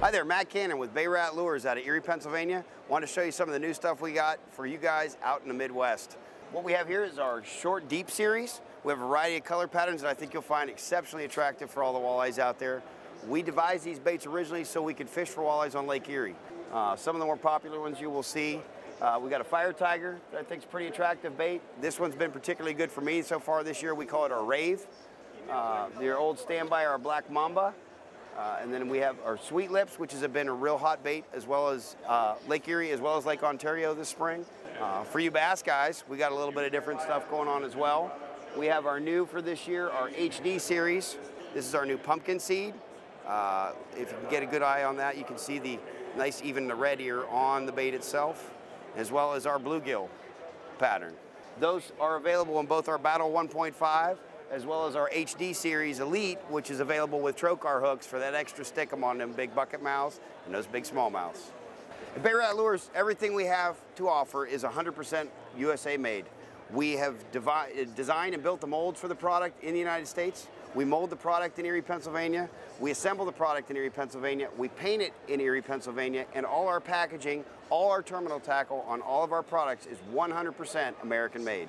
Hi there, Matt Cannon with Bay Rat Lures out of Erie, Pennsylvania. Want to show you some of the new stuff we got for you guys out in the Midwest. What we have here is our short deep series. We have a variety of color patterns that I think you'll find exceptionally attractive for all the walleyes out there. We devised these baits originally so we could fish for walleyes on Lake Erie. Uh, some of the more popular ones you will see. Uh, we got a fire tiger that I think is pretty attractive bait. This one's been particularly good for me so far this year. We call it our rave. Uh, your old standby, our black mamba. Uh, and then we have our sweet lips, which has been a real hot bait, as well as uh, Lake Erie, as well as Lake Ontario this spring. Uh, for you bass guys, we got a little bit of different stuff going on as well. We have our new for this year, our HD series. This is our new pumpkin seed. Uh, if you can get a good eye on that, you can see the nice, even the red ear on the bait itself, as well as our bluegill pattern. Those are available in both our Battle 1.5 as well as our HD Series Elite, which is available with trocar hooks for that extra stick 'em on them big bucket mouths and those big smallmouths. At Bay Rat Lures, everything we have to offer is 100% USA made. We have designed and built the molds for the product in the United States. We mold the product in Erie, Pennsylvania. We assemble the product in Erie, Pennsylvania. We paint it in Erie, Pennsylvania. And all our packaging, all our terminal tackle on all of our products is 100% American made.